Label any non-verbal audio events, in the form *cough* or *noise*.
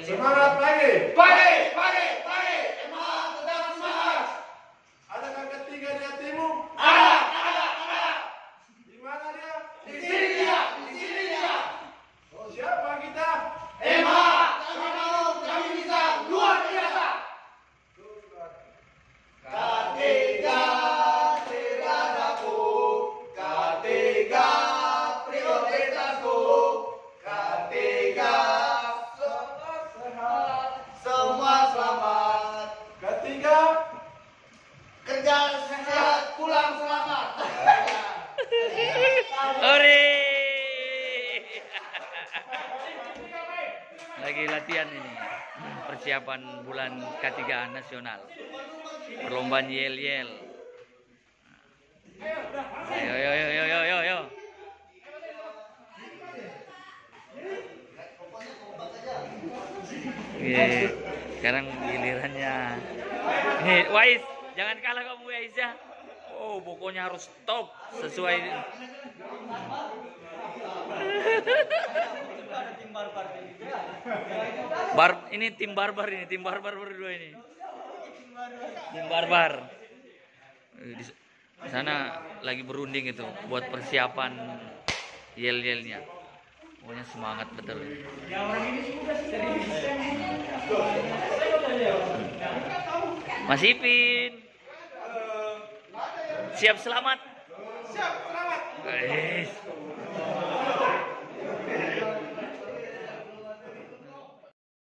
Semangat lagi. Pagi, pagi, pagi. Ore. *laughs* Lagi latihan ini. Persiapan bulan ketiga nasional. Perlombaan yel-yel. Ayo, ayo, ayo, ayo, ayo, ayo. Oke, sekarang gilirannya. Nih, Wais, jangan kalah kamu Wais ya. Oh, pokoknya harus top sesuai. Bar ini tim barbar ini, tim barbar berdua ini. Tim barbar. Di sana lagi berunding itu buat persiapan yel-yelnya. Pokoknya semangat betul. Mas Ipin. Siap selamat. Siap, selamat. Guys.